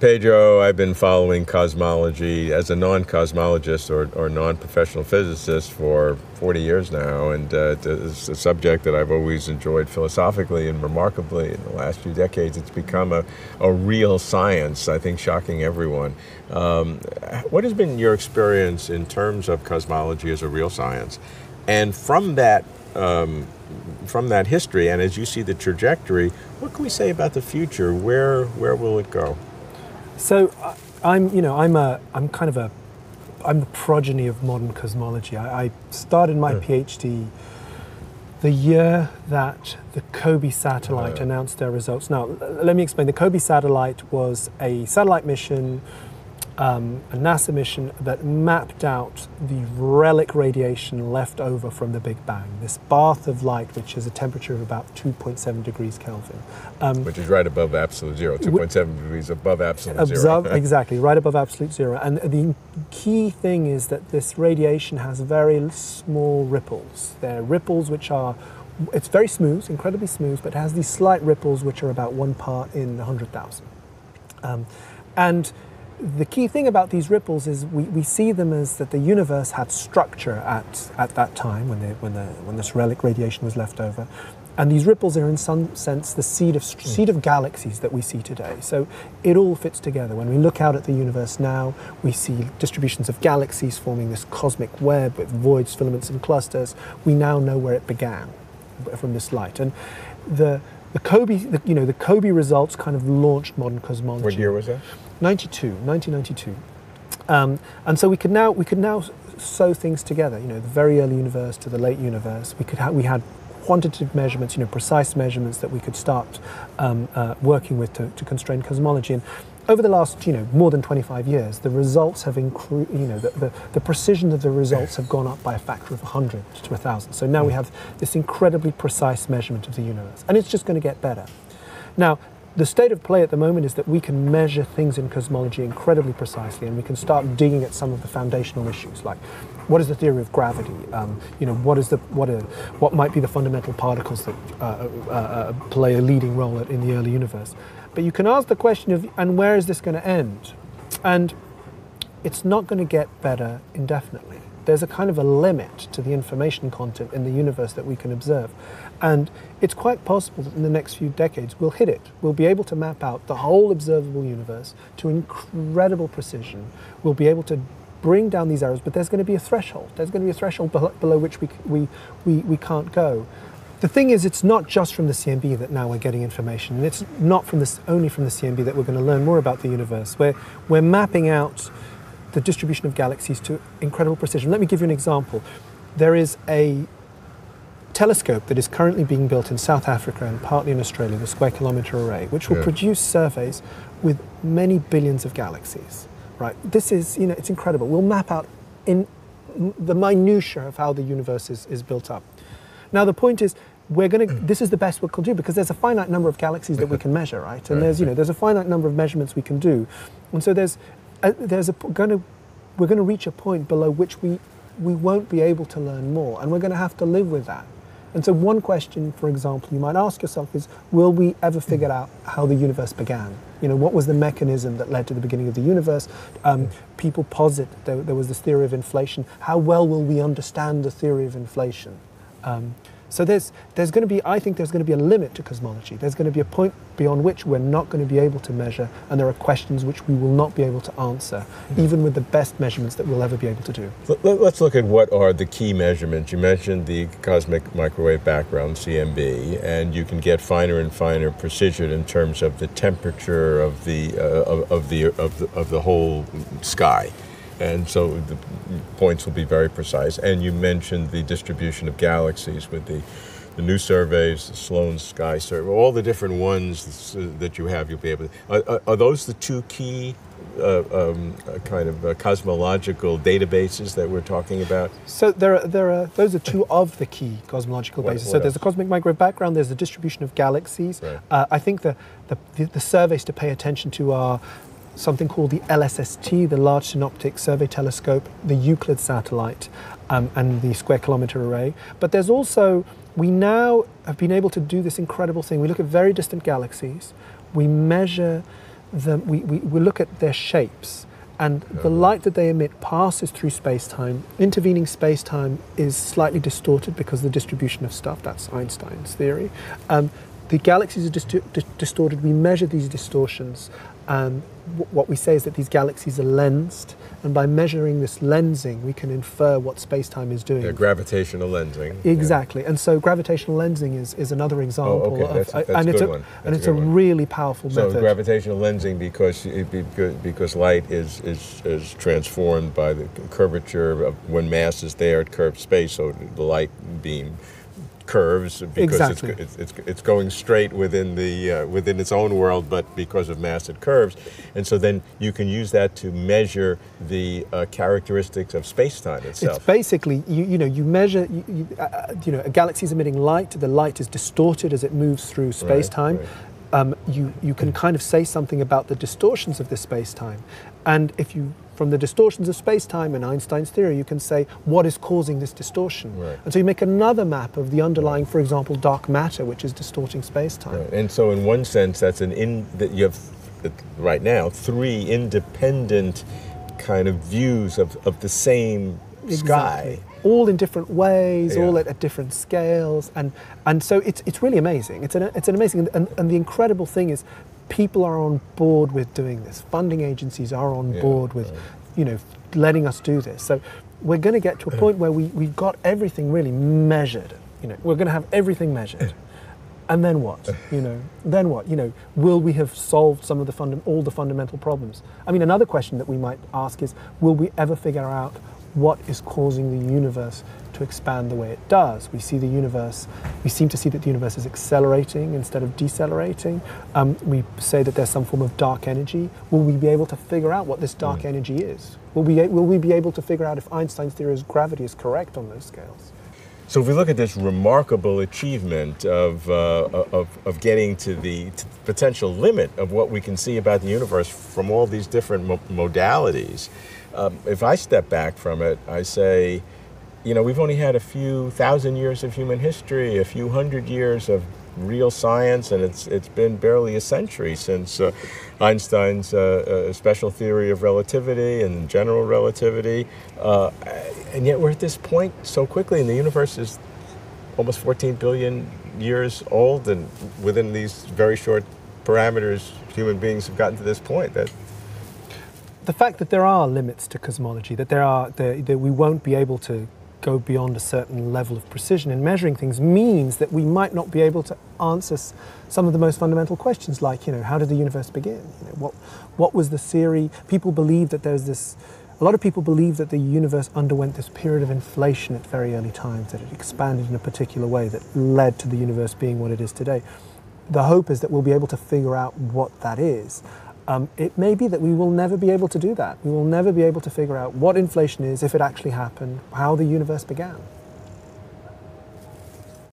Pedro, I've been following cosmology as a non cosmologist or, or non professional physicist for 40 years now, and uh, it's a subject that I've always enjoyed philosophically and remarkably in the last few decades. It's become a, a real science, I think, shocking everyone. Um, what has been your experience in terms of cosmology as a real science? And from that, um, from that history, and as you see the trajectory, what can we say about the future? Where, where will it go? So I'm, you know, I'm a, I'm kind of a, I'm the progeny of modern cosmology. I, I started my hmm. yeah. PhD the year that the COBE satellite oh, yeah. announced their results. Now, let me explain. The COBE satellite was a satellite mission um, a NASA mission that mapped out the relic radiation left over from the Big Bang, this bath of light, which is a temperature of about 2.7 degrees Kelvin. Um, which is right above absolute zero, 2.7 degrees above absolute zero. exactly, right above absolute zero. And the key thing is that this radiation has very small ripples. They're ripples which are it's very smooth, incredibly smooth, but it has these slight ripples which are about one part in 100,000. Um, and the key thing about these ripples is we, we see them as that the universe had structure at, at that time when, they, when, the, when this relic radiation was left over. And these ripples are, in some sense, the seed of, hmm. seed of galaxies that we see today. So it all fits together. When we look out at the universe now, we see distributions of galaxies forming this cosmic web with voids, filaments, and clusters. We now know where it began from this light. And the, the COBE, the, you know, the COBE results kind of launched modern cosmology. What year was that? 92, 1992. Um, and so we could now we could now sew things together. You know, the very early universe to the late universe. We could ha- we had quantitative measurements, you know, precise measurements that we could start um, uh, working with to, to, constrain cosmology. And over the last, you know, more than 25 years, the results have increased. You know, the, the, the, precision of the results have gone up by a factor of 100 to 1,000. So now we have this incredibly precise measurement of the universe, and it's just going to get better. Now, the state of play at the moment is that we can measure things in cosmology incredibly precisely and we can start digging at some of the foundational issues like what is the theory of gravity? Um, you know what is the what are, what might be the fundamental particles that uh, uh, uh, play a leading role in the early universe? But you can ask the question of and where is this going to end? And it's not going to get better indefinitely there's a kind of a limit to the information content in the universe that we can observe. And it's quite possible that in the next few decades we'll hit it. We'll be able to map out the whole observable universe to incredible precision. We'll be able to bring down these errors, but there's going to be a threshold. There's going to be a threshold below which we, we, we, we can't go. The thing is, it's not just from the CMB that now we're getting information, and it's not from this, only from the CMB that we're going to learn more about the universe. We're, we're mapping out the distribution of galaxies to incredible precision. Let me give you an example. There is a telescope that is currently being built in South Africa and partly in Australia, the Square Kilometre Array, which will yeah. produce surveys with many billions of galaxies. Right? This is, you know, it's incredible. We'll map out in the minutiae of how the universe is, is built up. Now, the point is, we're going to this is the best we can do because there's a finite number of galaxies that we can measure right and there's you know there's a finite number of measurements we can do and so there's there's a going to we're going to reach a point below which we we won't be able to learn more, and we're going to have to live with that. And so, one question, for example, you might ask yourself is: Will we ever figure out how the universe began? You know, what was the mechanism that led to the beginning of the universe? Um, people posit there, there, was this theory of inflation. How well will we understand the theory of inflation? Um, so there's, there's going to be, I think there's going to be a limit to cosmology. There's going to be a point beyond which we're not going to be able to measure, and there are questions which we will not be able to answer, mm-hmm. even with the best measurements that we'll ever be able to do. Let's look at what are the key measurements. You mentioned the cosmic microwave background, CMB, and you can get finer and finer precision in terms of the temperature of the, uh, of, of, the, of, the, of the whole sky and so the points will be very precise. And you mentioned the distribution of galaxies with the, the new surveys, the Sloan Sky Survey, all the different ones that you have, you'll be able to. Are, are those the two key uh, um, uh, kind of uh, cosmological databases that we're talking about? So there are, there are those are two of the key cosmological what, bases. What so there's the cosmic microwave background, there's the distribution of galaxies. Right. Uh, I think the, the, the surveys to pay attention to are something called the LSST, the Large Synoptic Survey Telescope, the Euclid satellite, um, and the Square Kilometre Array. But there's also, we now have been able to do this incredible thing. We look at very distant galaxies, we measure the, we, we, we look at their shapes and the light that they emit passes through space-time. Intervening space-time is slightly distorted because of the distribution of stuff. That's Einstein's theory. Um, the galaxies are distu- di- distorted. We measure these distortions. Um, w- what we say is that these galaxies are lensed, and by measuring this lensing, we can infer what space-time is doing. Yeah, gravitational lensing. Yeah. Exactly, and so gravitational lensing is, is another example Oh, okay. of, That's- that's and a it's a one. and a it's a one. really powerful So method. So gravitational lensing because it, because because light is, is is transformed by the curvature of when mass is there it curves space so the light beam curves because Exactly. it's, it's it's it's going straight within the uh, within its own world but because of mass it curves and so then you can use that to measure the uh, characteristics of space-time itself. It's basically you, you know you measure you, you, uh, uh, you know a galaxy is emitting light. The light is distorted as it moves through space time. right. Um, you you can kind of say something about the distortions of this space time, and if you from the distortions of space time and Einstein's theory, you can say what is causing this distortion. Right. And so you make another map of the underlying, for example, dark matter, which is distorting space time. Right. And so, in one sense, that's an in that you have right now three independent kind of views of, of the same sky. All in different ways, all at, at different scales, and and so it's it's really amazing. It's an it's an amazing, and, and the incredible thing is, people are on board with doing this. Funding agencies are on Yeah, board with, right. you know, letting us do this. So we're going to get to a point where we we've got everything really measured. You know, we're going to have everything measured. And then what? You know, then what? You know, will we have solved some of the funda- all the fundamental problems? I mean, another question that we might ask is, will we ever figure out what is causing the universe to expand the way it does? We see the universe. We seem to see that the universe is accelerating instead of decelerating. Um, we say that there's some form of dark energy. Will we be able to figure out what this dark energy is? Will we, will we be able to figure out if Einstein's theory of gravity is correct on those scales? So, if we look at this remarkable achievement of, uh, of, of getting to the to the potential limit of what we can see about the universe from all these different mo- modalities, um, if I step back from it, I say, you know, we've only had a few thousand years of human history, a few hundred years of real science, and it's it's been barely a century since uh, Einstein's uh, uh, special theory of relativity and general relativity, uh, and yet we're at this point so quickly, and the universe is almost 14 billion years old, and within these very short parameters, human beings have gotten to this point. That the fact that there are limits to cosmology, that there are that that we won't be able to go beyond a certain level of precision in measuring things, means that we might not be able to answer some of the most fundamental questions, like you know, how did the universe begin? You know, what what was the theory? People believe that there's this. A lot of people believe that the universe underwent this period of inflation at very early times, that it expanded in a particular way that led to the universe being what it is today. The hope is that we'll be able to figure out what that is. Um, it may be that we will never be able to do that. We will never be able to figure out what inflation is, if it actually happened, how the universe began.